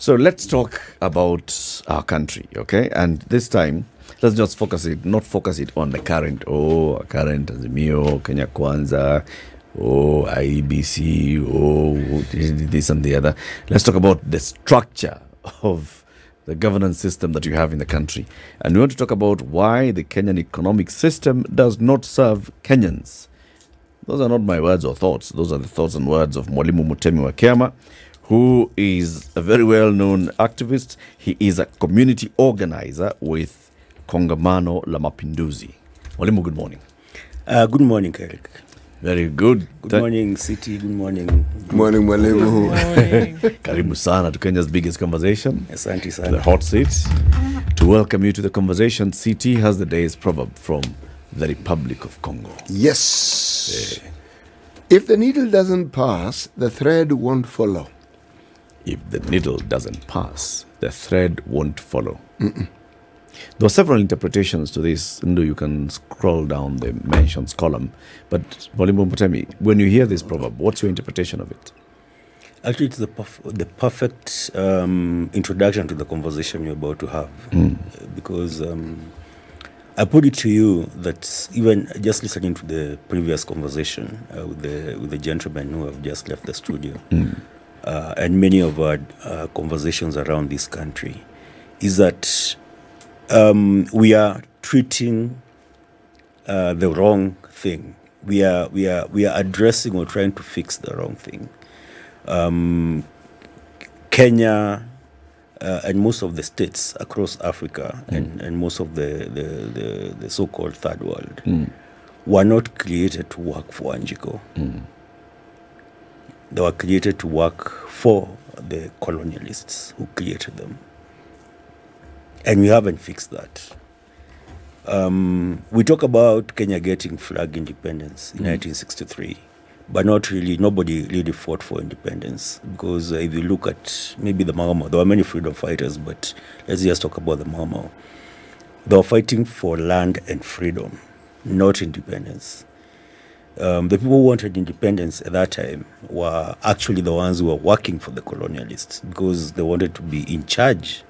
So let's talk about our country, okay? And this time, let's just focus it, not focus it on the current, oh, current Azimio, Kenya Kwanza, oh, IEBC, oh, this and the other. Let's talk about the structure of the governance system that you have in the country. And we want to talk about why the Kenyan economic system does not serve Kenyans. Those are not my words or thoughts. Those are the thoughts and words of Mwalimu Mutemi Wa Kiama, who is a very well known activist. He is a community organizer with Kongamano la Mapinduzi. Mwalimu, good morning. Uh, good morning, Eric. Very good. Good Th morning, City. Good morning. Good morning, mwalimu. Karibu sana to Kenya's biggest conversation, Asante sana. the hot seat. To welcome you to the conversation, CT has the day's proverb from the Republic of Congo. Yes. Yeah. If the needle doesn't pass, the thread won't follow. If the needle doesn't pass, the thread won't follow. There are several interpretations to this. Ndu, you can scroll down the mentions column. But Mwalimu Mutemi, when you hear this proverb, what's your interpretation of it? Actually, it's the, perf- the perfect um, introduction to the conversation you're about to have. Uh, Because um, I put it to you that even just listening to the previous conversation uh, with, the, with the gentlemen who have just left the studio, uh, and many of our uh, conversations around this country, is that um, we are treating uh, the wrong thing. We are we are we are addressing or trying to fix the wrong thing. Um, Kenya uh, and most of the states across Africa and, and most of the, the, the, the so-called third world were not created to work for Wanjiku. They were created to work for the colonialists who created them. And we haven't fixed that. Um, we talk about Kenya getting flag independence in 1963, but not really, nobody really fought for independence because uh, if you look at maybe the Mau there were many freedom fighters, but let's just talk about the Mau. They were fighting for land and freedom, not independence. Um, the people who wanted independence at that time were actually the ones who were working for the colonialists because they wanted to be in charge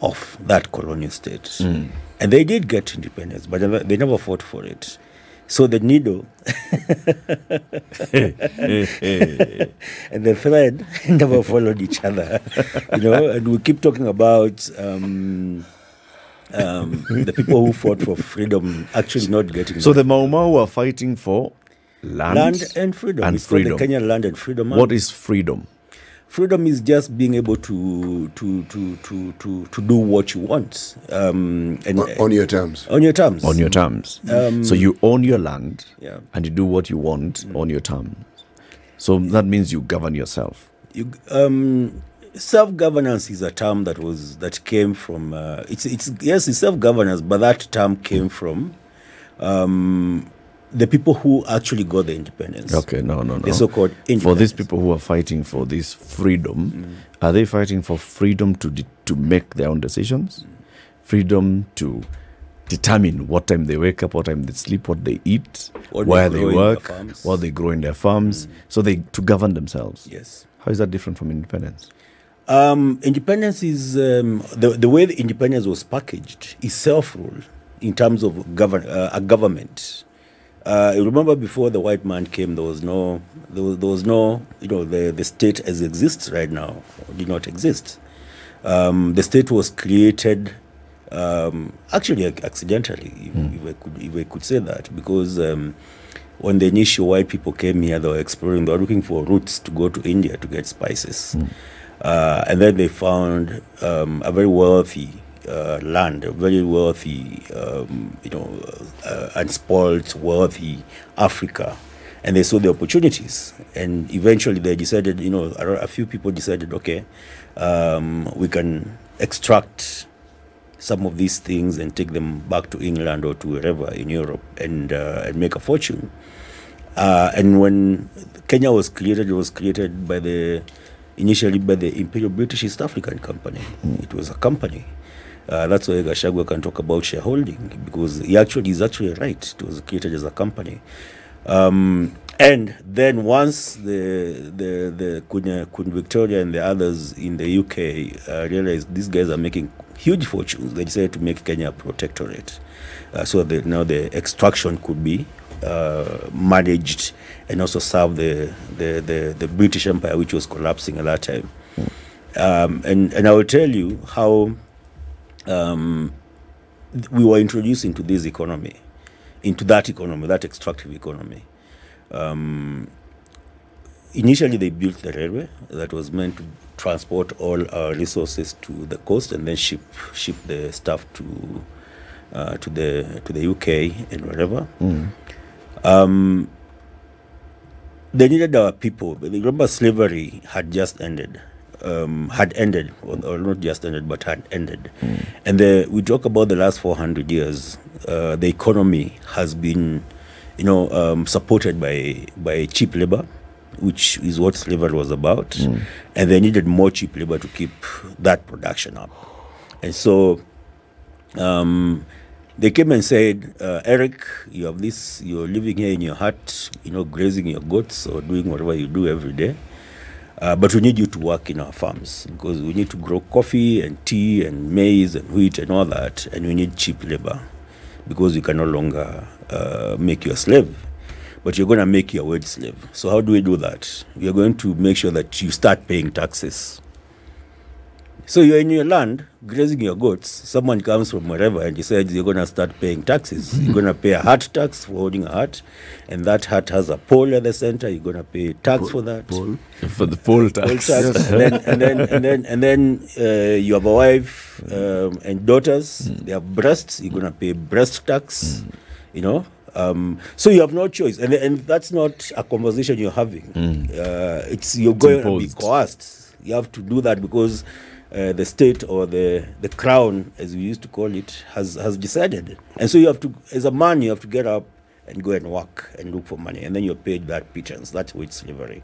of that colonial state. And they did get independence, but they never fought for it. So the needle and the thread never followed each other. You know, and we keep talking about um, um, the people who fought for freedom actually not getting So that. the Mau Mau are fighting for land, land and freedom. and it's freedom. the Kenyan Land and Freedom Act. What is freedom? freedom is just being able to to to to to, to do what you want um, and On, on your terms. on your terms. On your terms. so you own your land Yeah. and you do what you want on your terms. So that means you govern yourself. You, um, self-governance is a term that was that came from. Uh, it's it's yes, it's self-governance, but that term came from um, the people who actually got the independence. Okay, no, no, no. The so-called For these people who are fighting for this freedom, are they fighting for freedom to to make their own decisions? Freedom to determine what time they wake up, what time they sleep, what they eat, What where grow they work, what they grow in their farms, so they to govern themselves. Yes. How is that different from independence? Um, independence is um, the the way the independence was packaged is self-rule in terms of govern uh, a government. Uh, remember before the white man came, there was no there was, there was no you know the the state as it exists right now did not exist. Um, the state was created um, actually accidentally, if, if I could if I could say that, because um, when the initial white people came here, they were exploring, they were looking for routes to go to India to get spices. Uh, and then they found um, a very wealthy uh, land, very wealthy, um, you know, uh, unspoiled, wealthy Africa. And they saw the opportunities. And eventually they decided, you know, a, few people decided, okay, um, we can extract some of these things and take them back to England or to wherever in Europe and, uh, and make a fortune. Uh, and when Kenya was created, it was created by the initially by the Imperial British East African Company. It was a company. Uh, that's why Gachagua can talk about shareholding because he actually is actually right. It was created as a company. Um, and then once the the the Queen, Queen Victoria and the others in the UK uh, realized these guys are making huge fortunes, they decided to make Kenya a protectorate, uh, so that now the extraction could be uh, managed and also serve the, the the the British Empire, which was collapsing at that time. Um, and and I will tell you how um, we were introduced into this economy, into that economy, that extractive economy. Um, initially, they built the railway that was meant to transport all our resources to the coast and then ship ship the stuff to uh, to the to the UK and wherever. Um, they needed our people. But Remember, slavery had just ended. Um, had ended, or, not just ended, but had ended. And the, we talk about the last 400 years. Uh, the economy has been, you know, um, supported by by cheap labor, which is what slavery was about. And they needed more cheap labor to keep that production up. And so um, they came and said, uh, Eric, you have this, you're living here in your hut, you know, grazing your goats or doing whatever you do every day. Uh, but we need you to work in our farms because we need to grow coffee and tea and maize and wheat and all that, and we need cheap labor because you can no longer uh, make you a slave, but you're going to make you a wage slave. So, how do we do that? We are going to make sure that you start paying taxes. So you're in your land, grazing your goats. Someone comes from wherever and decides you're going to start paying taxes. you're going to pay a hut tax for holding a hut, and that hut has a pole at the center. You're going to pay tax for that. Paul. For the Pole tax. tax. and then and then and then and then uh, you have a wife um, and daughters. They have breasts. You're going to pay breast tax. You know. Um, so you have no choice, and and that's not a conversation you're having. Uh, it's you're going to be coerced. You have to do that because uh, the state or the the crown, as we used to call it, has has decided. And so you have to, as a man, you have to get up and go and work and look for money, and then you're paid that pittance. That's wage slavery.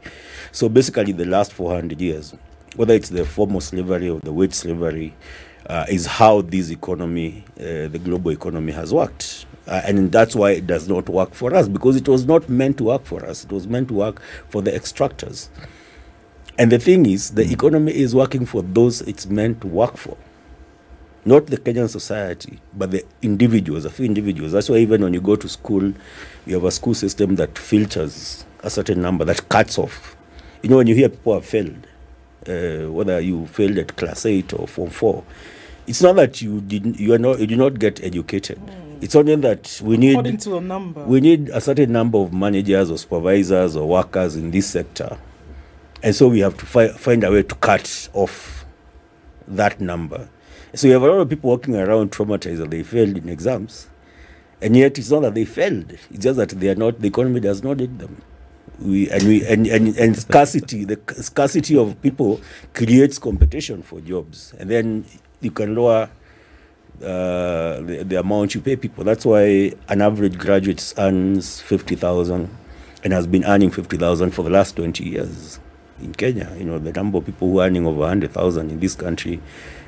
So basically, the last 400 years, whether it's the formal slavery or the wage slavery, uh, is how this economy, uh, the global economy, has worked. Uh, and that's why it does not work for us because it was not meant to work for us. It was meant to work for the extractors. And the thing is, the economy is working for those it's meant to work for. Not the Kenyan society, but the individuals, a few individuals. That's why even when you go to school, you have a school system that filters a certain number, that cuts off. You know, when you hear people have failed, uh, whether you failed at class 8 or form 4, it's not that you didn't you are not you did not get educated. It's only that we need According to a number. we need a certain number of managers or supervisors or workers in this sector. And so we have to fi- find a way to cut off that number. So you have a lot of people walking around traumatized that they failed in exams. And yet it's not that they failed. It's just that they are not the economy does not need them. We and we and, and, and scarcity, the scarcity of people creates competition for jobs. And then you can lower uh, the, the amount you pay people. That's why an average graduate earns 50,000 and has been earning 50,000 for the last 20 years in Kenya. You know, the number of people who are earning over 100,000 in this country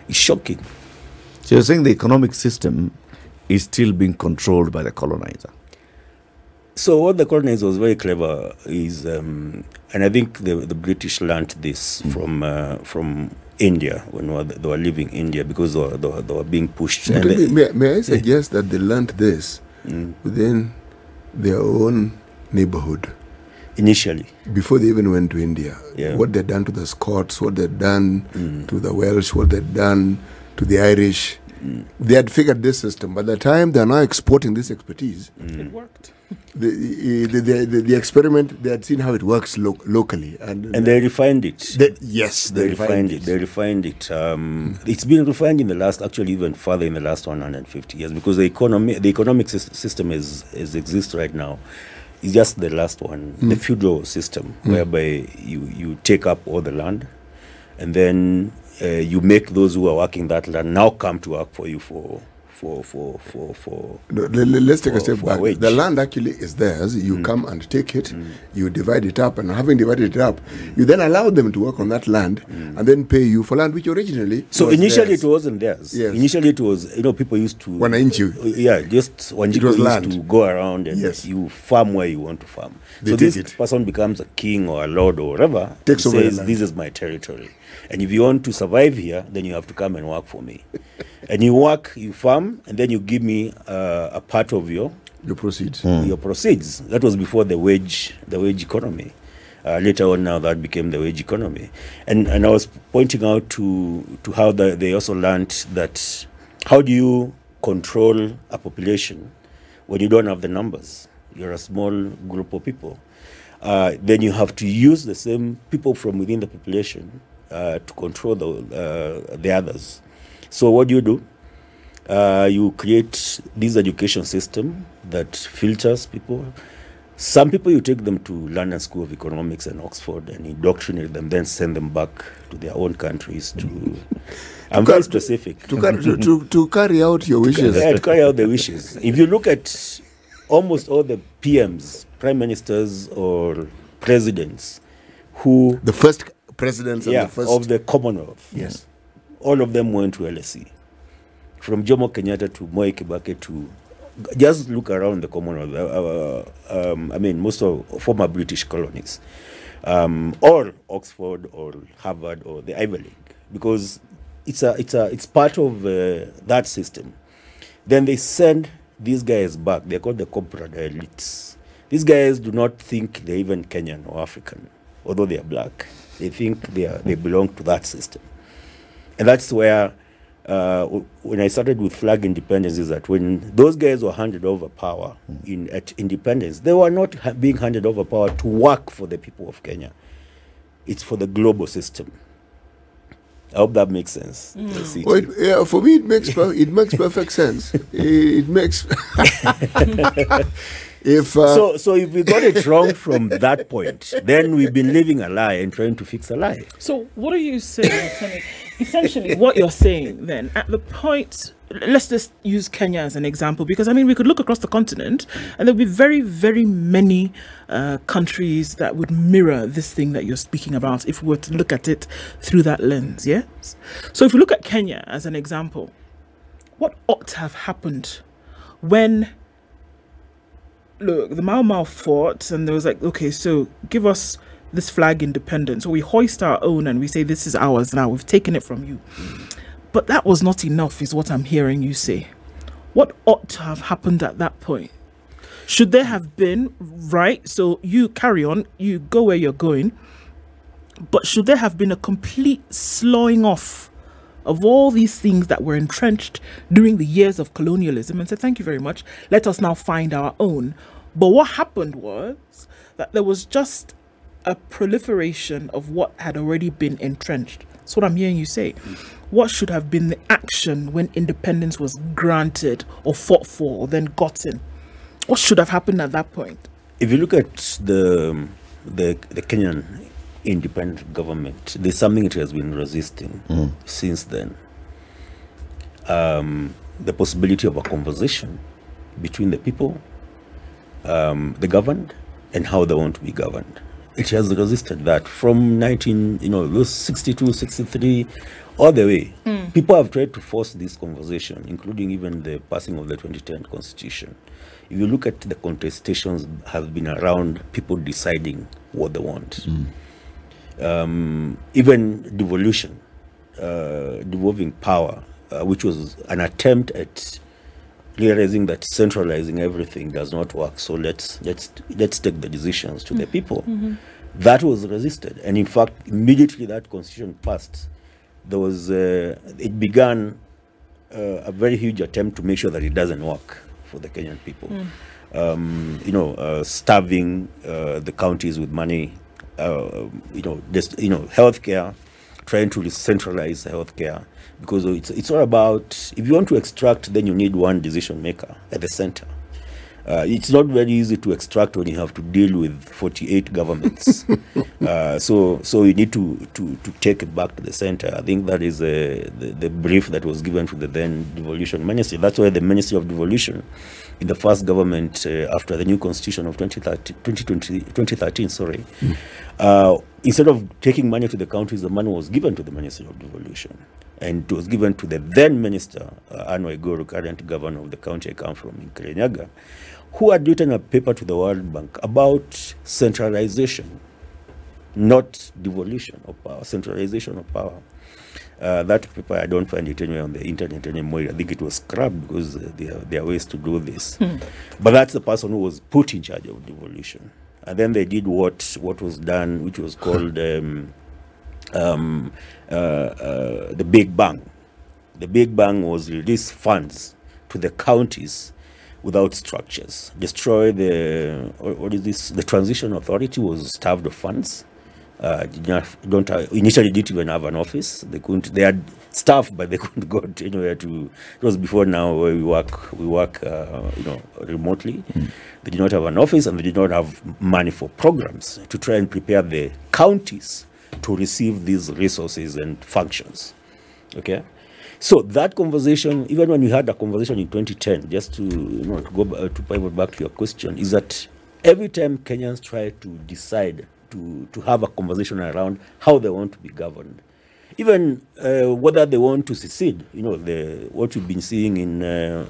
is shocking. So you're saying the economic system is still being controlled by the colonizer. So what the colonizer was very clever is, um, and I think the, the British learnt this from uh, from India when they were, they were leaving India because they were, they were, they were being pushed. And may, they- may, may I suggest that they learned this Mm. within their own neighborhood initially, before they even went to India? Yeah. What they'd done to the Scots, what they'd done Mm. to the Welsh, what they'd done to the Irish. Mm. They had figured this system. By the time they're now exporting this expertise, It worked. the, the, the, the, the experiment, they had seen how it works lo- locally. And, and they refined it. they- yes, they refined it. They refined it. Um, it's been refined in the last, actually, even further in the last 150 years, because the economy, the economic system is, is exists right now. It's just the last one, mm. the feudal system, mm. whereby you you take up all the land, and then uh, you make those who are working that land now come to work for you for for for for for. No, le- le- let's take a step back. wage. The land actually is theirs. You mm. come and take it, mm. you divide it up, and having divided it up, mm. you then allow them to work on that land and then pay you for land which originally. So initially theirs. it wasn't theirs. Yes. Initially it was you know people used to Wananchi. Uh, yeah, just Wanjiku was used land. to go around and Yes. you farm where you want to farm. They so this it. person becomes a king or a lord or whatever. Takes he over says this is my territory, and if you want to survive here, then you have to come and work for me. and you work, you farm, and then you give me uh, a part of your You proceed. your proceeds. That was before the wage the wage economy. Uh, later on, now that became the wage economy, and and I was pointing out to to how the, they also learned that how do you control a population when you don't have the numbers? You're a small group of people. Uh, then you have to use the same people from within the population uh, to control the uh, the others. So what do you do? uh, you create this education system that filters people. Some people you take them to London School of Economics and Oxford and indoctrinate them, then send them back to their own countries to. I'm very specific. To, to, to carry out your wishes. Yeah, to carry out the wishes. If you look at almost all the PMs, prime ministers or presidents, who The first presidents yeah, the first. of the Commonwealth, yes. all of them went to LSE. From Jomo Kenyatta to Moi Kibaki to just look around the Commonwealth. Uh, uh, um, I mean, most of former British colonies, um, or Oxford or Harvard or the Ivy League, because it's a it's a it's part of uh, that system. Then they send these guys back. They're called the corporate elites. These guys do not think they're even Kenyan or African, although they are black. They think they are they belong to that system and that's where uh, when I started with flag independence is that when those guys were handed over power in at independence, they were not ha- being handed over power to work for the people of Kenya. It's for the global system. I hope that makes sense. CK. Well, it, yeah, for me, it makes per- it makes perfect sense. It, it makes. if uh, so, so if we got it wrong from that point, then we've been living a lie and trying to fix a lie. So what are you saying? Tony? Essentially, what you're saying then, at the point, let's just use Kenya as an example, because I mean, we could look across the continent, and there'll be very, very many uh, countries that would mirror this thing that you're speaking about if we were to look at it through that lens. Yes. So if we look at Kenya as an example, what ought to have happened when look, the Mau Mau fought, and there was like, okay, so give us this flag independence, or we hoist our own and we say this is ours now. We've taken it from you. But that was not enough, is what I'm hearing you say. What ought to have happened at that point? Should there have been right? So you carry on, you go where you're going. But should there have been a complete slowing off of all these things that were entrenched during the years of colonialism and said, Thank you very much. Let us now find our own. But what happened was that there was just a proliferation of what had already been entrenched. That's what I'm hearing you say. What should have been the action when independence was granted or fought for or then gotten? What should have happened at that point? If you look at the the, the Kenyan independent government, there's something it has been resisting since then. Um, the possibility of a conversation between the people, um, the governed, and how they want to be governed. It has resisted that from 19, you know, those 62, 63, all the way. People have tried to force this conversation, including even the passing of the 2010 constitution. If you look at the contestations have been around people deciding what they want. Um, even devolution, uh, devolving power, uh, which was an attempt at realizing that centralizing everything does not work. So let's let's let's take the decisions to the people. That was resisted, and in fact, immediately that constitution passed, there was uh, it began uh, a very huge attempt to make sure that it doesn't work for the Kenyan people. Um, you know, uh, starving uh, the counties with money. Uh, you know, just you know, healthcare, trying to centralize healthcare because it's it's all about if you want to extract, then you need one decision maker at the center. Uh, it's not very easy to extract when you have to deal with 48 governments. uh, so, so you need to, to, to take it back to the center. I think that is uh, the, the brief that was given to the then devolution ministry. That's why the Ministry of Devolution, in the first government uh, after the new constitution of 2013, 2020, 2013 sorry, uh, instead of taking money to the counties, the money was given to the Ministry of Devolution. And it was given to the then minister, uh, Anne Waiguru, current governor of the county I come from in Kirinyaga, who had written a paper to the World Bank about centralization, not devolution of power, centralization of power. Uh, that paper, I don't find it anywhere on the internet anymore. I think it was scrapped because uh, there, there are ways to do this. But that's the person who was put in charge of devolution. And then they did what, what was done, which was called um, um, uh, uh, the Big Bang. The Big Bang was release funds to the counties without structures. Destroy the what is this? The Transition Authority was starved of funds. Uh, don't have, initially didn't even have an office. They couldn't. They had staff, but they couldn't go to anywhere to. It was before now where we work. We work, uh, you know, remotely. They did not have an office, and they did not have money for programs to try and prepare the counties to receive these resources and functions. Okay. So that conversation, even when we had a conversation in 2010, just to you know to go ba- to pivot back to your question, is that every time Kenyans try to decide to to have a conversation around how they want to be governed, even uh, whether they want to secede, you know, the what we've been seeing in uh,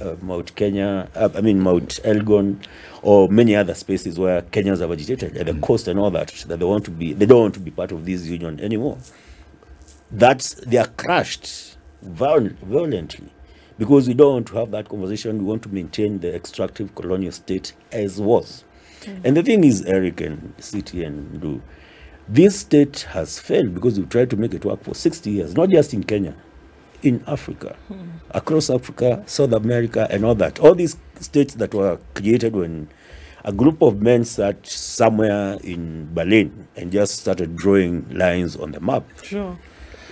uh, Mount Kenya, uh, I mean Mount Elgon, or many other spaces where Kenyans have agitated at the coast and all that, that they want to be, they don't want to be part of this union anymore that's they are crushed viol- violently because we don't want to have that conversation. We want to maintain the extractive colonial state as was. And the thing is, Eric and CT and Ndu, this state has failed because we've tried to make it work for 60 years, not just in Kenya, in Africa, hmm. across Africa, South America, and all that. All these states that were created when a group of men sat somewhere in Berlin and just started drawing lines on the map. Sure.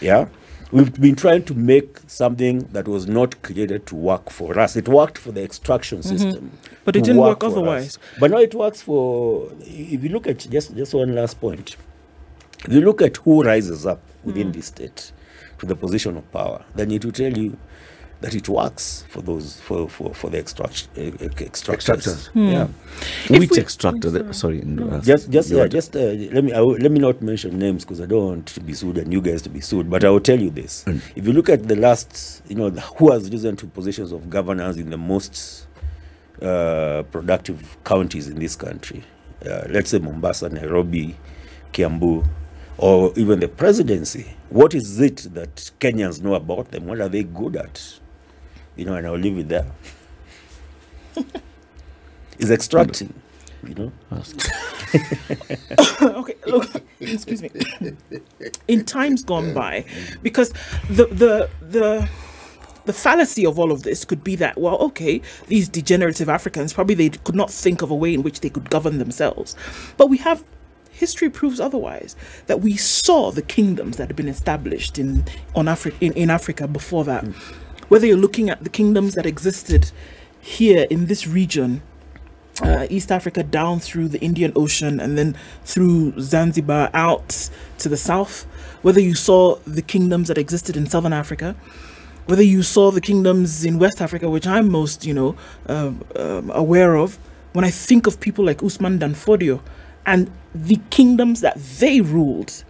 Yeah. We've been trying to make something that was not created to work for us. It worked for the extraction mm-hmm. system. But it didn't work us. otherwise. But now it works for, if you look at, just, just one last point. If you look at who rises up within mm. the state to the position of power, then it will tell you that it works for those, for, for, for the extract, uh, extractors. Extractors. Yeah. Which we- extractor? The, sorry, in, uh, Just, just, yeah, just uh, let me I will, let me not mention names because I don't want to be sued and you guys to be sued. But I will tell you this: if you look at the last, you know, the, who has risen to positions of governance in the most uh, productive counties in this country, uh, let's say Mombasa, Nairobi, Kiambu, or even the presidency. What is it that Kenyans know about them? What are they good at? You know, and I'll leave it there. it's extracting. You know. okay, look, excuse me. In times gone by, because the the the the fallacy of all of this could be that well, okay, these degenerative Africans probably they could not think of a way in which they could govern themselves, but we have history proves otherwise that we saw the kingdoms that had been established in on Africa in, in Africa before that. Whether you're looking at the kingdoms that existed here in this region uh, East Africa down through the Indian Ocean and then through Zanzibar out to the south, whether you saw the kingdoms that existed in southern Africa, whether you saw the kingdoms in West Africa, which I'm most, you know, um, um, aware of, when I think of people like Usman dan Fodio and the kingdoms that they ruled,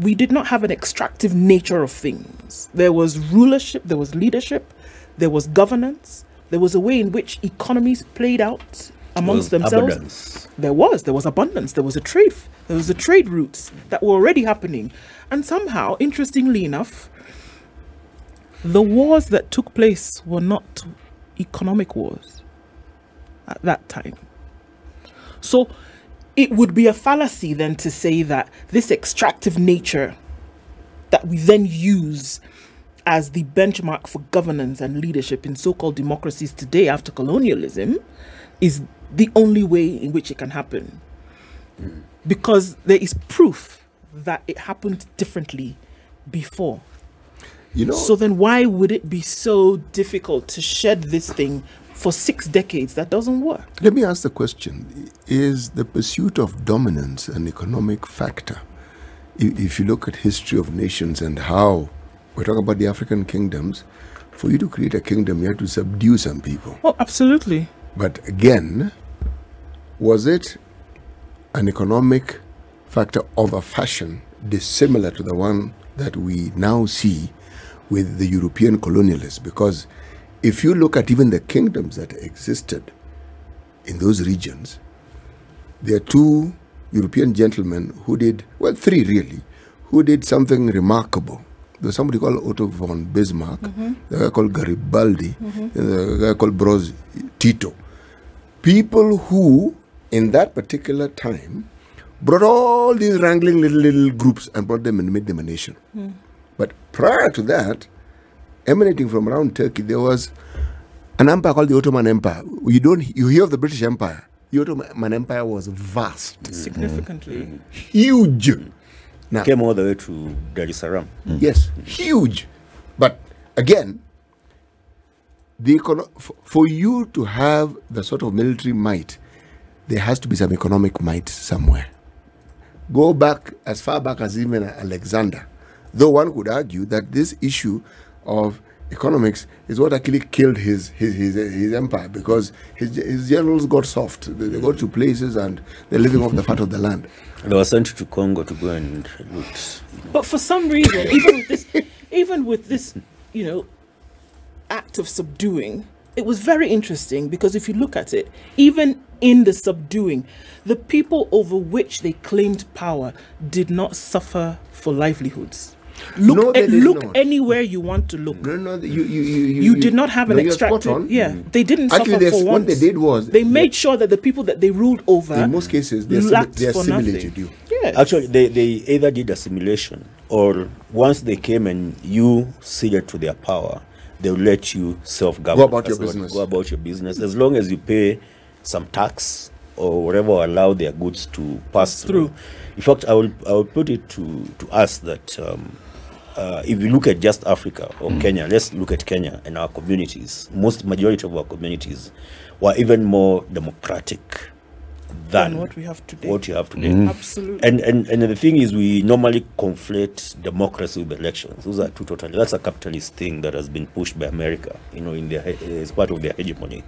we did not have an extractive nature of things. There was rulership, there was leadership, there was governance, there was a way in which economies played out amongst themselves. abundance. There was, there was abundance, there was a trade, there was a trade routes that were already happening. And somehow, interestingly enough, the wars that took place were not economic wars at that time. So it would be a fallacy then to say that this extractive nature that we then use as the benchmark for governance and leadership in so called democracies today after colonialism is the only way in which it can happen. Because there is proof that it happened differently before. You know, So then why would it be so difficult to shed this thing for six decades. That doesn't work. Let me ask the question Is the pursuit of dominance an economic factor? If you look at history of nations and how we're talking about the African kingdoms, for you to create a kingdom, you have to subdue some people. Oh, absolutely. But again, was it an economic factor of a fashion dissimilar to the one that we now see with the European colonialists? Because if you look at even the kingdoms that existed in those regions, there are two European gentlemen who did, well, three really, who did something remarkable. There was somebody called Otto von Bismarck, mm-hmm. the guy called Garibaldi, and the guy called Broz Tito. People who, in that particular time, brought all these wrangling little, little groups and brought them and made them a nation. Hmm. But prior to that, emanating from around Turkey, there was an empire called the Ottoman Empire. You don't you hear of the British Empire. The Ottoman Empire was vast, mm. Significantly. Mm. huge. Now, Came all the way to Dar es Salaam. Mm. yes, huge. But again, the econo- for you to have the sort of military might, there has to be some economic might somewhere. Go back as far back as even Alexander, though one could argue that this issue of economics is what actually killed his his his, his empire because his, his generals got soft. They, they got to places and they're living off the fat of the land. They were sent to Congo to go and loot. But for some reason, even with this, even with this, you know, act of subduing, it was very interesting because if you look at it, even in the subduing, the people over which they claimed power did not suffer for livelihoods. Look, No, they look not. anywhere you want to look. No, no, you you you, You did not have an no, you're extractive. Yeah, they didn't Actually, suffer there's- for what they did was they they- made sure that the people that they ruled over in most cases they're, simi- lacked they're for assimilated you. Yes. Actually, they, they either did assimilation or once they came and you ceded to their power, they'll let you self govern. Go about your business. Go about your business. As long as you pay some tax or whatever allow their goods to pass through. Through. In fact, I will, I will put it to, to us that um, uh, if you look at just Africa or mm. Kenya, let's look at Kenya and our communities. Most majority of our communities were even more democratic than, Than what we have today. What you have today. Absolutely. And, and and the thing is, we normally conflate democracy with elections. Those are two totally. That's a capitalist thing that has been pushed by America. You know, in their he- as part of their hegemony.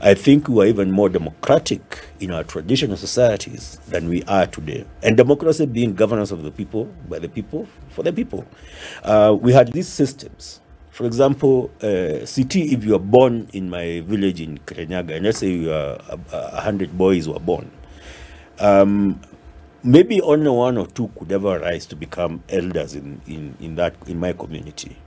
I think we are even more democratic in our traditional societies than we are today. And democracy being governance of the people, by the people, for the people. Uh, we had these systems. For example, uh, CT, if you are born in my village in Kirinyaga, and let's say you are a, a hundred boys were born, um, maybe only one or two could ever rise to become elders in, in, in that in my community.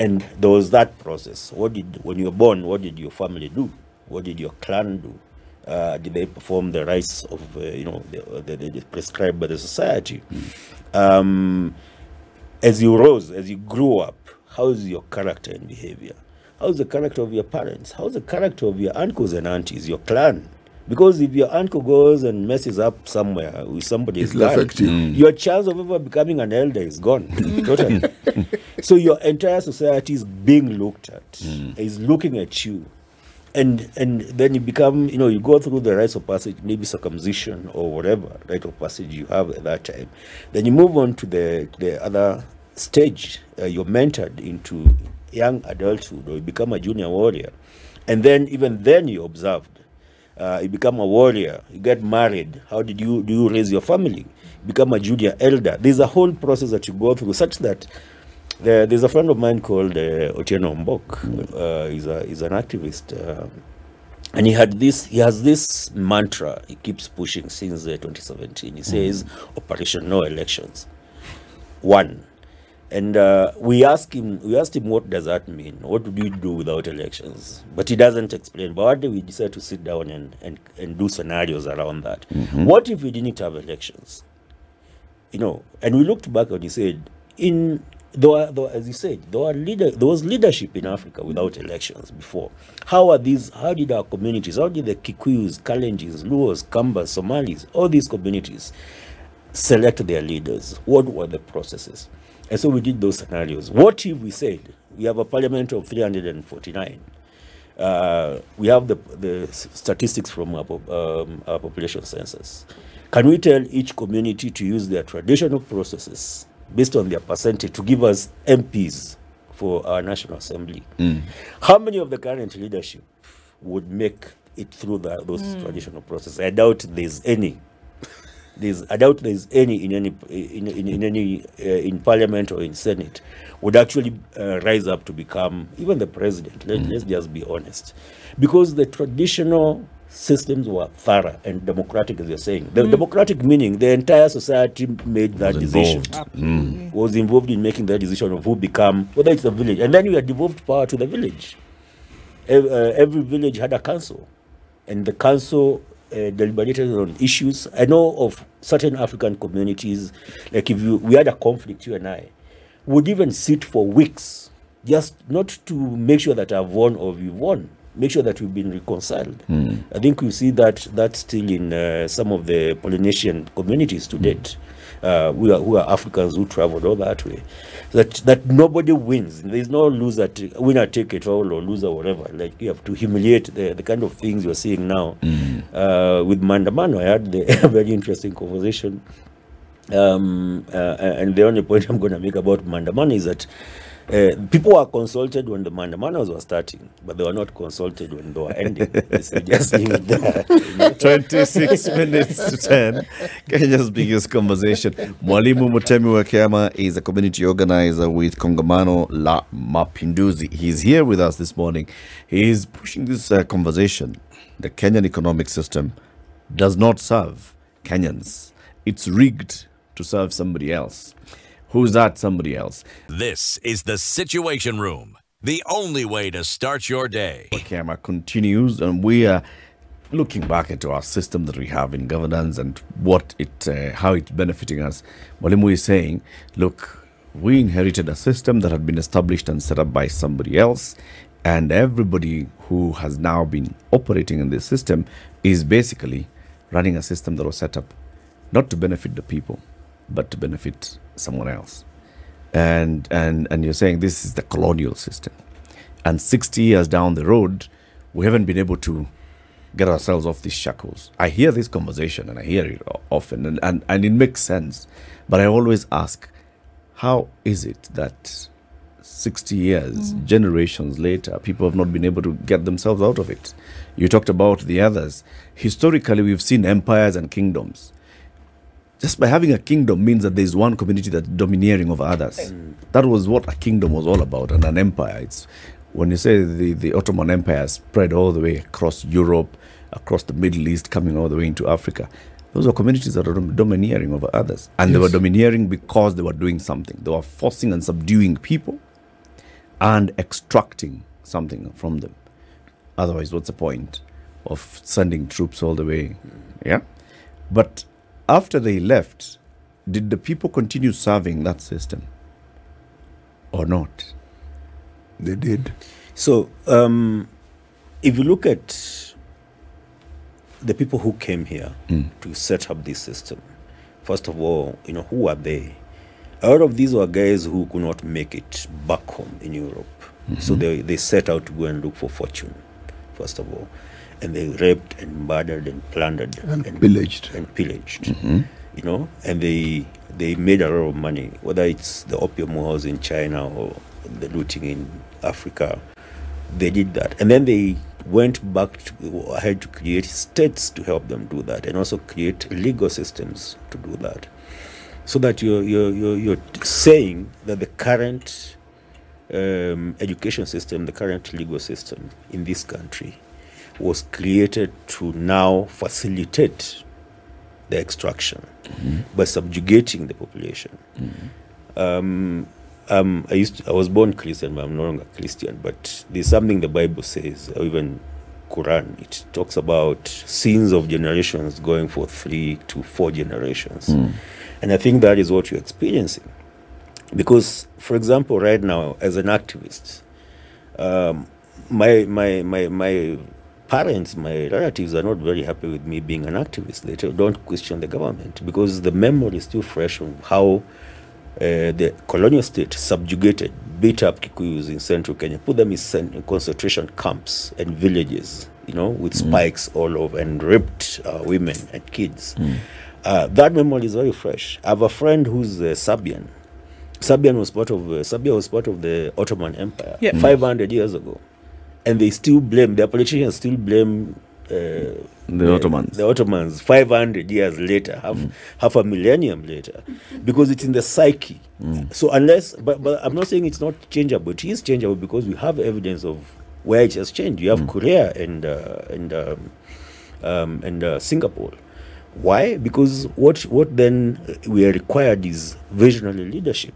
And there was that process. What did when you were born? What did your family do? What did your clan do? Uh, did they perform the rites of uh, you know the, the, the prescribed by the society? Um, as you rose, as you grew up, how's your character and behavior? How's the character of your parents? How's the character of your uncles and aunties, your clan? Because if your uncle goes and messes up somewhere with somebody's It'll clan, affect mm. your chance of ever becoming an elder is gone. totally. so your entire society is being looked at, mm. is looking at you. And and then you become, you know, you go through the rites of passage, maybe circumcision or whatever rite of passage you have at that time. Then you move on to the the other stage. Uh, you're mentored into young adulthood, or you become a junior warrior, and then even then you're observed. Uh, you become a warrior. You get married. How did you do? You raise your family. Become a junior elder. There's a whole process that you go through, such that there, there's a friend of mine called uh, Otieno Mbok. Uh, he's a he's an activist, uh, and he had this. He has this mantra. He keeps pushing since uh, 2017. He says, "Operation No Elections." One, and uh, we asked him. We asked him, "What does that mean? What would you do without elections?" But he doesn't explain. But one day we decided to sit down and and, and do scenarios around that. What if we didn't have elections? you know, and we looked back and he said, in though, though as he said, there, were leader, there was leadership in Africa without elections before. How are these? How did our communities? How did the Kikuyus, Kalenjins, Luos, Kambas, Somalis, all these communities select their leaders? What were the processes? And so we did those scenarios. What if we said we have a parliament of 349? Uh, we have the, the statistics from our, um, our population census. Can we tell each community to use their traditional processes based on their percentage to give us MPs for our National Assembly? How many of the current leadership would make it through the, those traditional processes? I doubt there's any. There's, I doubt there's any in any in, in, in any uh, in parliament or in senate would actually uh, rise up to become even the president. Let, Let's just be honest, because the traditional systems were thorough and democratic, as you're saying. The democratic meaning the entire society made that Was decision involved. was involved in making that decision of who become whether it's the village, and then we had devolved power to the village. Ev- uh, every village had a council, and the council uh, deliberated on issues. I know of certain African communities, like if you we had a conflict, you and I would even sit for weeks, just not to make sure that I've won or we've won, make sure that we've been reconciled. Mm. I think we see that that's still in uh, some of the Polynesian communities to date. Uh, who, are, who are Africans who traveled all that way, that that nobody wins. There's no loser, t- winner take it all or loser whatever. Like you have to humiliate the, the kind of things you're seeing now. Uh, with Maandamano, I had the, a very interesting conversation um, uh, and the only point I'm going to make about Maandamano is that uh, people were consulted when the Mandamanas were starting, but they were not consulted when they were ending. so just leave it there. you know. 26 minutes to 10. Kenya's biggest conversation. Mwalimu Mutemi Wa Kiama is a community organizer with Kongamano La Mapinduzi. He's here with us this morning. He is pushing this uh, conversation. The Kenyan economic system does not serve Kenyans, it's rigged to serve somebody else. Who's that somebody else? This is the Situation Room, the only way to start your day. The camera continues, and we are looking back into our system that we have in governance and what it, uh, how it's benefiting us. Mwalimu is saying, look, we inherited a system that had been established and set up by somebody else, and everybody who has now been operating in this system is basically running a system that was set up not to benefit the people, but to benefit someone else. And and and you're saying this is the colonial system and 60 years down the road, we haven't been able to get ourselves off these shackles. I hear this conversation and I hear it often, and, and, and it makes sense. But I always ask, how is it that 60 years, mm. generations later, people have not been able to get themselves out of it? You talked about the others. Historically, we've seen empires and kingdoms. Just by having a kingdom means that there's one community that's domineering over others. Mm. That was what a kingdom was all about, and an empire. It's when you say the, the Ottoman Empire spread all the way across Europe, across the Middle East, coming all the way into Africa. Those are communities that are domineering over others, and they were domineering because they were doing something. They were forcing and subduing people, and extracting something from them. Otherwise, what's the point of sending troops all the way? Mm. Yeah. But after they left, did the people continue serving that system or not? They did. So, um, if you look at the people who came here to set up this system, first of all, you know, who are they? A lot of these were guys who could not make it back home in Europe. So they, they set out to go and look for fortune, first of all. And they raped and murdered and plundered And pillaged. and pillaged. You know, and they they made a lot of money, whether it's the opium wars in China or the looting in Africa. They did that, and then they went back to, ahead to create states to help them do that, and also create legal systems to do that. So that you're you're you're, you're saying that the current um, education system, the current legal system in this country, was created to now facilitate the extraction by subjugating the population. Um, um, I used to, I was born Christian, but I'm no longer Christian. But there's something the Bible says, or even Quran. It talks about sins of generations going for three to four generations, and I think that is what you're experiencing. Because, for example, right now, as an activist, um, my my my my parents, my relatives are not very happy with me being an activist. They tell- don't question the government because the memory is still fresh of how the colonial state subjugated, beat up Kikuyus in central Kenya, put them in concentration camps and villages, you know, with spikes all over, and raped uh, women and kids. Uh, that memory is very fresh. I have a friend who's uh, Serbian. Serbian was part of uh, Serbia was part of the Ottoman Empire Yeah. 500 years ago, and they still blame their politicians still blame uh, The Ottomans. the Ottomans 500 years later, half, half a millennium later, because it's in the psyche. So unless, but, but I'm not saying it's not changeable. It is changeable because we have evidence of where it has changed. You have Korea and uh, and um, um, and uh, Singapore. Why? Because what what then we are required is visionary leadership,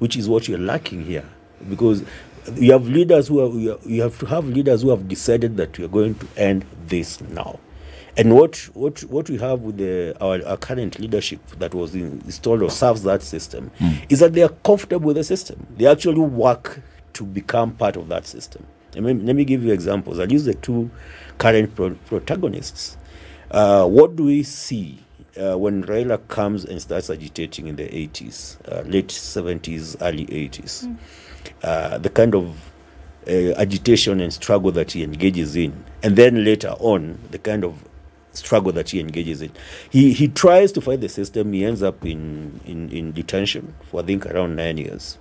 which is what you're lacking here. Because you have leaders who are, you have to have leaders who have decided that we are going to end this now. And what what what we have with the our, our current leadership that was installed or serves that system is that they are comfortable with the system. They actually work to become part of that system. I mean, let me give you examples. I'll use the two current pro- protagonists. Uh, what do we see uh, when Raila comes and starts agitating in the 80s, uh, late 70s, early 80s? Uh, the kind of uh, agitation and struggle that he engages in, and then later on, the kind of struggle that he engages in. He he tries to fight the system. He ends up in, in, in detention for I think around nine years.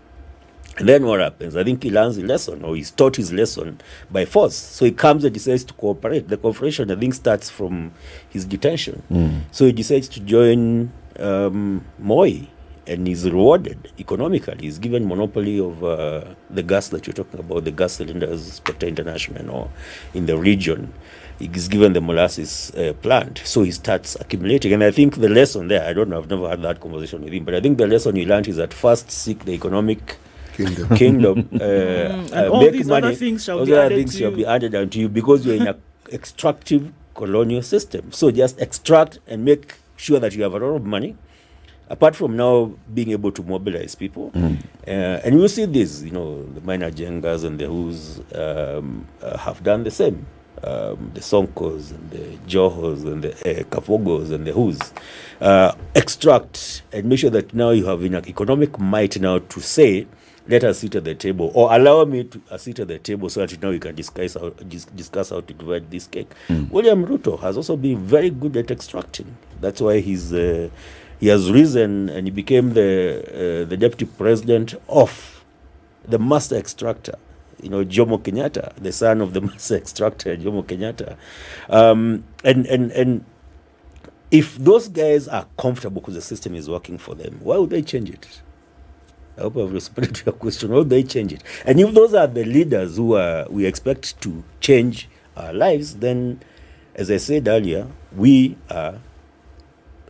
And then what happens? I think he learns a lesson, or he's taught his lesson by force. So he comes and decides to cooperate. The cooperation, I think, starts from his detention. So he decides to join um, Moi, and he's rewarded economically. He's given monopoly of uh, the gas that you're talking about, the gas cylinders, Spectre International, or in the region. He's given the molasses uh, plant, so he starts accumulating. And I think the lesson there, I don't know, I've never had that conversation with him, but I think the lesson he learned is that first seek the economic Kingdom. kingdom uh, and uh, all make these money. other things shall Those be other added things to shall be added unto you because you're in an extractive colonial system. So just extract and make sure that you have a lot of money. Apart from now being able to mobilize people, mm. uh, and you see this, you know, the minor Jengas and the Who's um, uh, have done the same. Um, the Sonkos and the Johos and the uh, Kafogos and the Who's uh, extract and make sure that now you have enough economic might now to say, let us sit at the table or allow me to uh, sit at the table so that now we can discuss how, dis- discuss how to divide this cake. mm. William Ruto has also been very good at extracting. That's why he's uh, he has risen and he became the uh, the deputy president of the master extractor. You know, Jomo Kenyatta, the son of the master extractor, Jomo Kenyatta, um, and and and if those guys are comfortable because the system is working for them, why would they change it? I hope I've responded to your question. Why would they change it? And if those are the leaders who are we expect to change our lives, then, as I said earlier, we are,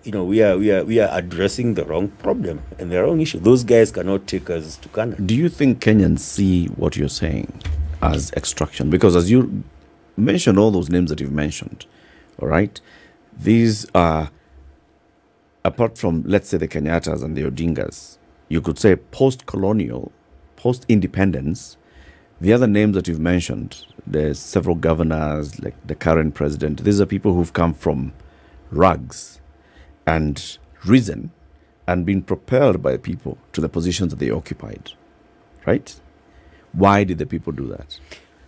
you know, we are we are we are addressing the wrong problem and the wrong issue. Those guys cannot take us to Canaan. Do you think Kenyans see what you're saying as extraction? Because as you mentioned all those names that you've mentioned, all right, these are apart from let's say the Kenyattas and the Odingas, you could say post-colonial, post-independence. The other names that you've mentioned, there's several governors, like the current president. These are people who've come from rags and risen and been propelled by people to the positions that they occupied. Right? Why did the people do that?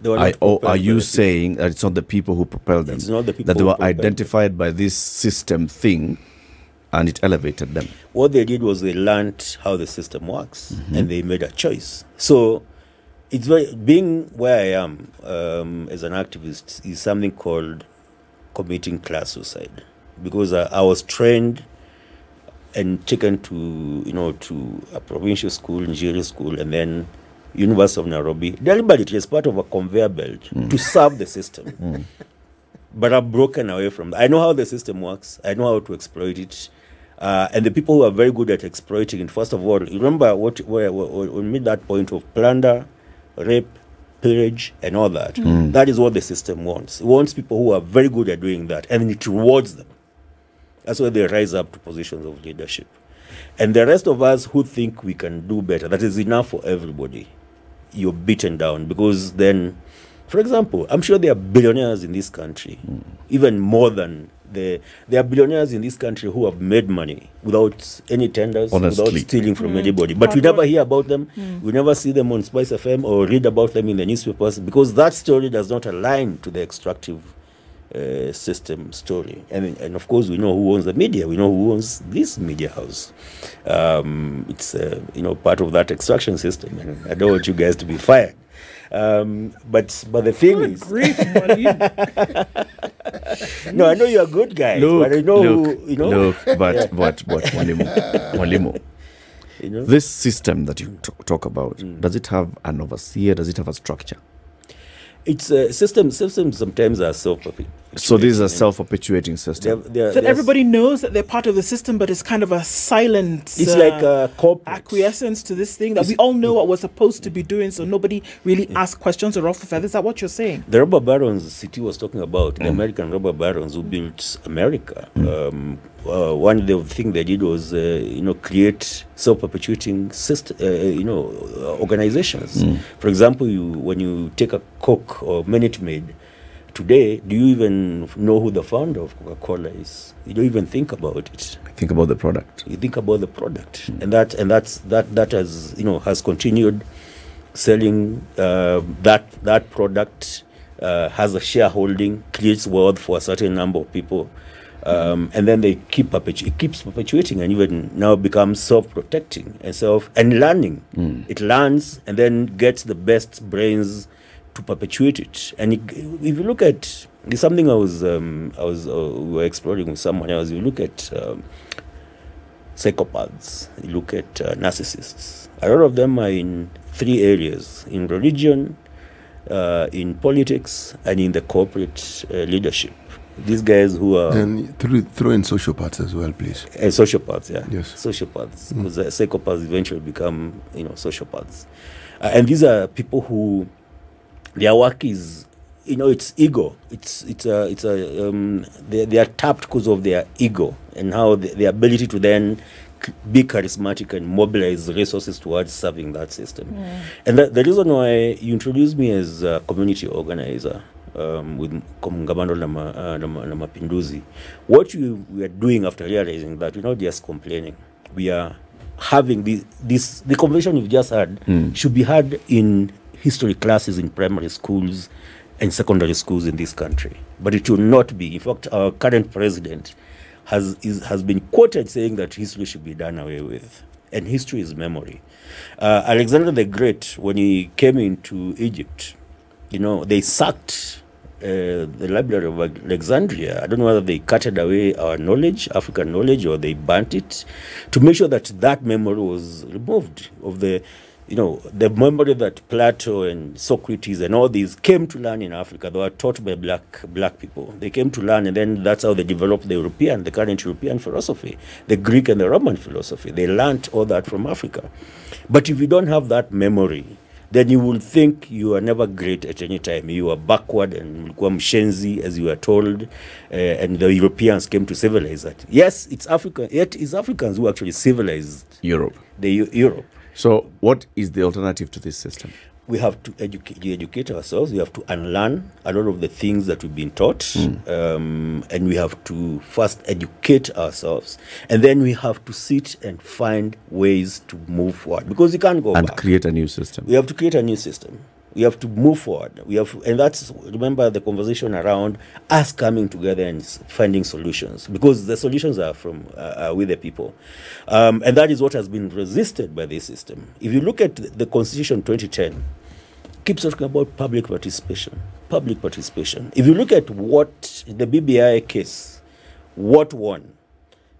I, or are you people. saying that it's not the people who propelled them? It's not the people that they were propelled them. identified by this system thing, and it elevated them. what they did was they learned how the system works and they made a choice. So it's very being where I am um, as an activist is something called committing class suicide because I, I was trained and taken to you know to a provincial school, Njiri school, and then University of Nairobi deliberately as part of a conveyor belt mm. to serve the system. Mm. But I've broken away from that. I know how the system works. I know how to exploit it. Uh, and the people who are very good at exploiting it, first of all, remember what where, where, we made that point of plunder, rape, pillage, and all that. Mm. That is what the system wants. It wants people who are very good at doing that, and it rewards them. That's why they rise up to positions of leadership. And the rest of us who think we can do better, that is enough for everybody, you're beaten down because then, for example, I'm sure there are billionaires in this country, even more than The, there are billionaires in this country who have made money without any tenders, Honestly. without stealing from mm-hmm. anybody. But we never hear about them. Mm. We never see them on Spice FM or read about them in the newspapers because that story does not align to the extractive uh, system story. And, and of course, we know who owns the media. We know who owns this media house. Um, it's uh, you know part of that extraction system. And I don't want you guys to be fired. Um, but but the thing Good is, grief, no, I know you're a good guy. Look, but I know look, who, you know. look, but, but, but, Mwalimu, Mwalimu, You know? this system that you t- talk about, does it have an overseer? Does it have a structure? It's uh, system. Systems sometimes are self. So this is a self-perpetuating system. that everybody knows that they're part of the system, but it's kind of a silent. It's uh, like a corporate. acquiescence to this thing that we all know what we're supposed to be doing, so nobody really asks questions or ruffle feathers. Is that what you're saying? The robber barons City was talking about, the American robber barons who built America. Um, uh, one of the thing they did was, uh, you know, create self-perpetuating system, uh, you know, uh, organizations. For example, you when you take a Coke or Minute Maid, today, do you even know who the founder of Coca-Cola is? You don't even think about it. Think about the product. you think about the product and that and that's that that has you know has continued selling uh, that that product uh, has a shareholding creates wealth for a certain number of people um, and then they keep perpetu- it keeps perpetuating and even now becomes self-protecting and self and learning. It learns and then gets the best brains to perpetuate it. And it, if you look at it's something I was um, I was uh, we were exploring with someone else. You look at um, psychopaths, you look at uh, narcissists. A lot of them are in three areas in religion, uh, in politics, and in the corporate uh, leadership. These guys who are And throw, throw in sociopaths as well, please. uh, sociopaths, yeah. Yes. Sociopaths, because uh, psychopaths eventually become, you know, sociopaths. Uh, and these are people who their work is, you know, it's ego. It's it's a it's a um, they they are tapped because of their ego and how the, the ability to then c- be charismatic and mobilize resources towards serving that system. And the, the reason why you introduced me as a community organizer um, with kongamano la, ma, uh, la, la mapinduzi, what you, we are doing after realizing that we're not just complaining, we are having this, this the conversation you've just had mm. should be had in history classes in primary schools and secondary schools in this country. But it will not be. In fact, our current president has is, has been quoted saying that history should be done away with, and history is memory. Uh, Alexander the Great, when he came into Egypt, you know, they sacked uh, the Library of Alexandria. I don't know whether they cutted away our knowledge, African knowledge, or they burnt it to make sure that that memory was removed of the, you know, the memory that Plato and Socrates and all these came to learn in Africa. They were taught by black black people. They came to learn, and then that's how they developed the European, the current European philosophy, the Greek and the Roman philosophy. They learnt all that from Africa. But if you don't have that memory, then you will think you are never great at any time. You are backward and ulikuwa mshenzi, as you are told, uh, and the Europeans came to civilize that. Yes, it's Africa. Yet it's Africans who actually civilized Europe. the Eu- Europe. So what is the alternative to this system? We have to educate, educate ourselves. We have to unlearn a lot of the things that we've been taught, um, and we have to first educate ourselves, and then we have to sit and find ways to move forward because we can't go And back. create a new system. we have to create a new system we have to move forward we have and that's remember the conversation around us coming together and finding solutions because the solutions are from uh, are with the people um, and that is what has been resisted by this system if you look at the constitution 2010 keeps talking about public participation public participation if you look at what the bbi case what won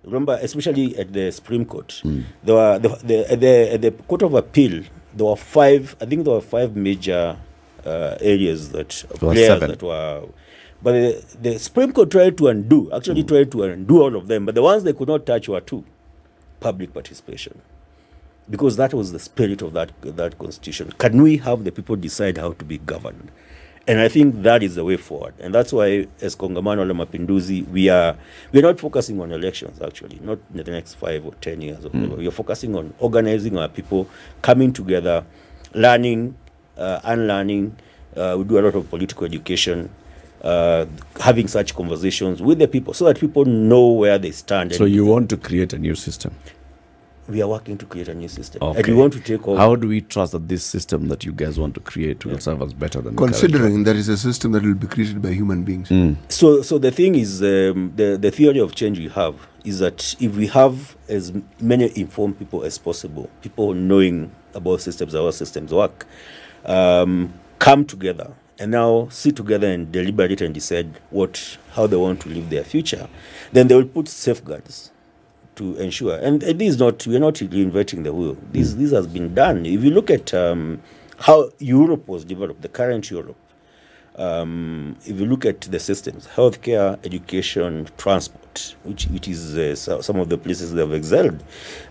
remember, especially at the Supreme Court, there were the, the, the the Court of Appeal. There were five. I think there were five major uh, areas that players that were. But the, the Supreme Court tried to undo, actually tried to undo all of them. But the ones they could not touch were two: public participation, because that was the spirit of that that constitution. Can we have the people decide how to be governed? And I think that is the way forward. And that's why, as Kongamano la Mapinduzi, we are we are not focusing on elections actually, not in the next five or ten years. Or mm. We are focusing on organizing our people, coming together, learning, uh, unlearning. Uh, we do a lot of political education, uh, having such conversations with the people so that people know where they stand. So and you want to create a new system. We are working to create a new system. And we want to take over. How do we trust that this system that you guys want to create will serve us better than the current Considering that is a system that will be created by human beings. So, so the thing is, um, the the theory of change we have is that if we have as many informed people as possible, people knowing about systems, how our systems work, um, come together and now sit together and deliberate and decide what how they want to live their future, then they will put safeguards to ensure. And it is not we are not reinventing the wheel. This this has been done. If you look at um, how Europe was developed, the current Europe um, if you look at the systems, healthcare, education, transport, which is uh, so- some of the places they have excelled,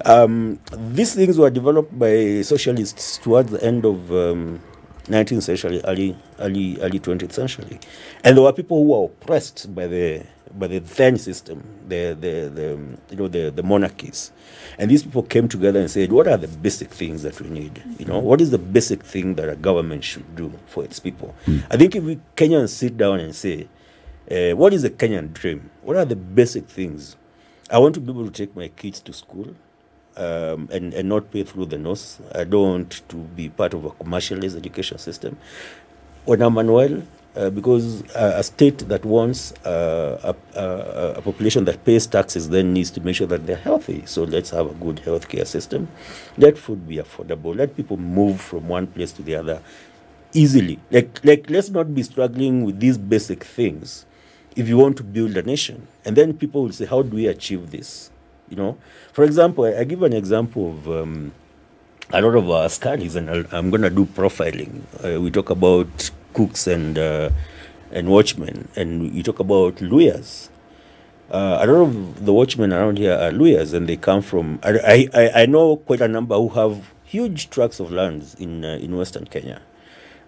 um, these things were developed by socialists towards the end of um, 19th century, early, early, early 20th century. And there were people who were oppressed by the by the then system, the, the, the you know the, the monarchies, and these people came together and said, "What are the basic things that we need? You know, what is the basic thing that a government should do for its people?" Mm. I think if we Kenyans sit down and say, uh, "What is the Kenyan dream? What are the basic things? I want to be able to take my kids to school." Um, and, and not pay through the nose. I don't want to be part of a commercialized education system. Ona Manuel, uh, because uh, a state that wants uh, a, a, a population that pays taxes then needs to make sure that they're healthy. So let's have a good healthcare system. Let food be affordable. Let people move from one place to the other easily. Like, like let's not be struggling with these basic things if you want to build a nation. And then people will say, how do we achieve this? You know, for example, I, I give an example of um, a lot of our studies, and I'll, I'm going to do profiling. Uh, we talk about cooks and uh, and watchmen, and we talk about lawyers. Uh, a lot of the watchmen around here are lawyers, and they come from. I, I, I- I know quite a number who have huge tracts of lands in uh, in Western Kenya,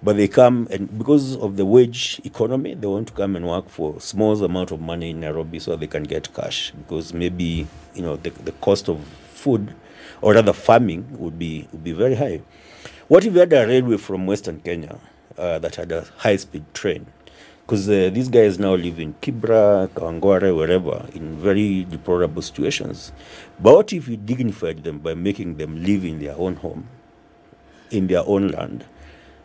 but they come and because of the wage economy, they want to come and work for small amount of money in Nairobi so they can get cash because maybe you know the, the cost of food or rather farming would be would be very high. What if we had a railway from Western Kenya uh, that had a high speed train? Because uh, these guys now live in Kibra, Kawangware, wherever, in very deplorable situations. But what if we dignified them by making them live in their own home, in their own land,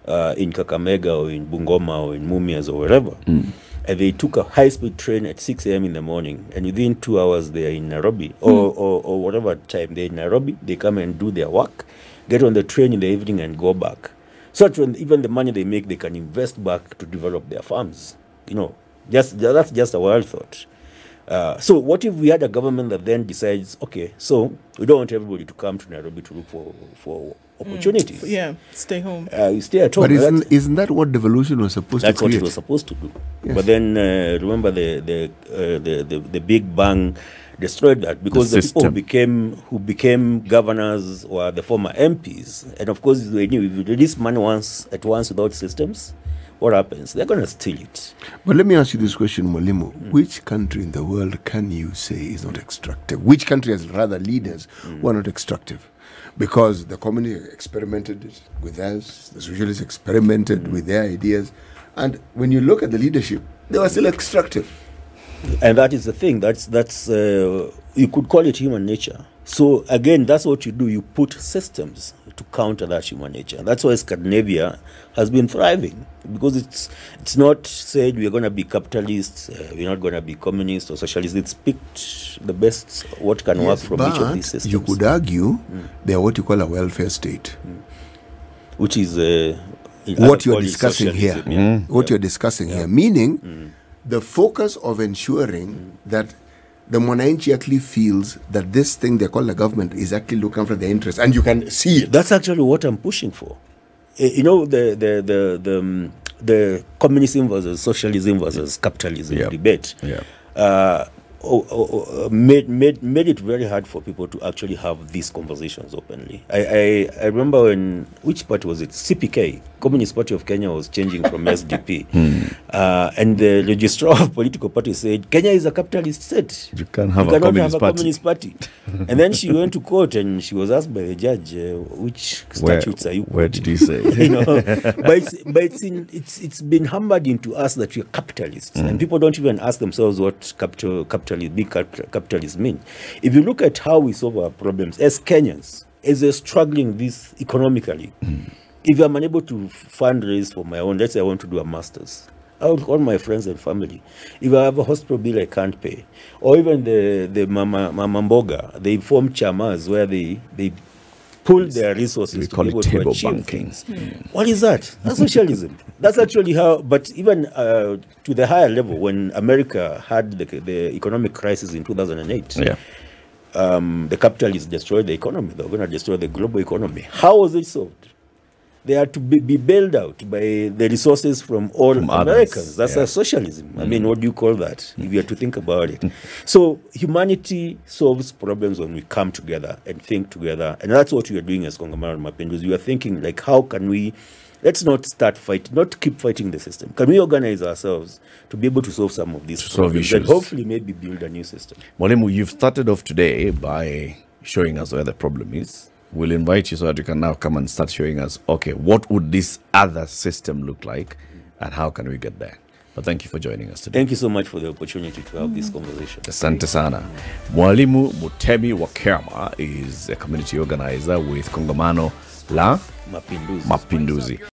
uh, in Kakamega or in Bungoma or in Mumias or wherever? Mm. And they took a high speed train at 6 a.m. in the morning, and within two hours they are in Nairobi or, or, or whatever time they're in Nairobi, they come and do their work, get on the train in the evening, and go back. So that when even the money they make, they can invest back to develop their farms. You know, just that's just a wild thought. Uh, so what if we had a government that then decides, okay, so we don't want everybody to come to Nairobi to look for for opportunities. Yeah, stay home. Uh, you stay at home. But isn't, isn't that what devolution was supposed that's to what create? it was supposed to do. Yes. But then uh, remember the the, uh, the the the Big Bang destroyed that because the, people who became who became governors were the former MPs, and of course they knew if you release money once at once without systems, what happens? They're going to steal it. But let me ask you this question, Mwalimu. Which country in the world can you say is not extractive? Which country has rather leaders who are not extractive? Because the communists experimented with us, the socialists experimented with their ideas, and when you look at the leadership, they were still extractive. and that is the thing that's that's uh, you could call it human nature so again that's what you do. You put systems to counter that human nature. That's why scandinavia has been thriving. Because it's it's not said we're going to be capitalists uh, we're not going to be communists or socialists. It's picked the best what can work from each of these systems. you could argue they are what you call a welfare state. which is uh, what you're discussing here, yeah. what Yeah. you're discussing here, meaning the focus of ensuring that the Mwananchi actually feels that this thing they call the government is actually looking for their interest. and you can see it. That's actually what I'm pushing for. Eh, You know, the the the the, um, the communism versus socialism versus capitalism Yeah. debate. Yeah. Uh, oh, oh, oh, made, made, made it very hard for people to actually have these conversations openly. I, I, I remember when, which party was it? CPK, Communist Party of Kenya was changing from SDP. Uh, and the registrar of political parties said, Kenya is a capitalist state. You can't have a cannot communist have a party." communist party. and then she went to court and she was asked by the judge, uh, which Where, statutes are you where did he say? you know, but it's but it's in, it's it's been hammered into us that we're capitalists, and people don't even ask themselves what capital capital capitalism big capitalism mean. If you look at how we solve our problems as Kenyans, as they're struggling this economically, mm. if I'm unable to fundraise for my own, let's say I want to do a master's. I would call my friends and family. If I have a hospital bill I can't pay, or even the the mama, mama mboga, they form chamas where they they pull their resources We to call be it able to table achieve banking. things. What is that? That's socialism. That's actually how. But even uh, to the higher level, when America had the, the economic crisis in 2008, yeah. um, the capitalists destroyed the economy. They were going to destroy the global economy. How was it solved? They are to be, be bailed out by the resources from all From others, Americans. That's yeah. a socialism. I mean, mm. what do you call that? If you have to think about it. so humanity solves problems when we come together and think together, and that's what we are doing as Kongamano Mapinduzi. We are thinking like, how can we? Let's not start fighting, not keep fighting the system. Can we organize ourselves to be able to solve some of these solve problems and issues. hopefully maybe build a new system? Mwalimu, you've started off today by showing us where the problem is. We'll invite you so that you can now come and start showing us, okay, what would this other system look like and how can we get there? But thank you for joining us today. Thank you so much for the opportunity to have this conversation. Asante sana. Mwalimu Mutemi Wakema is a community organizer with Kongamano La Mapinduzi. Mapinduzi.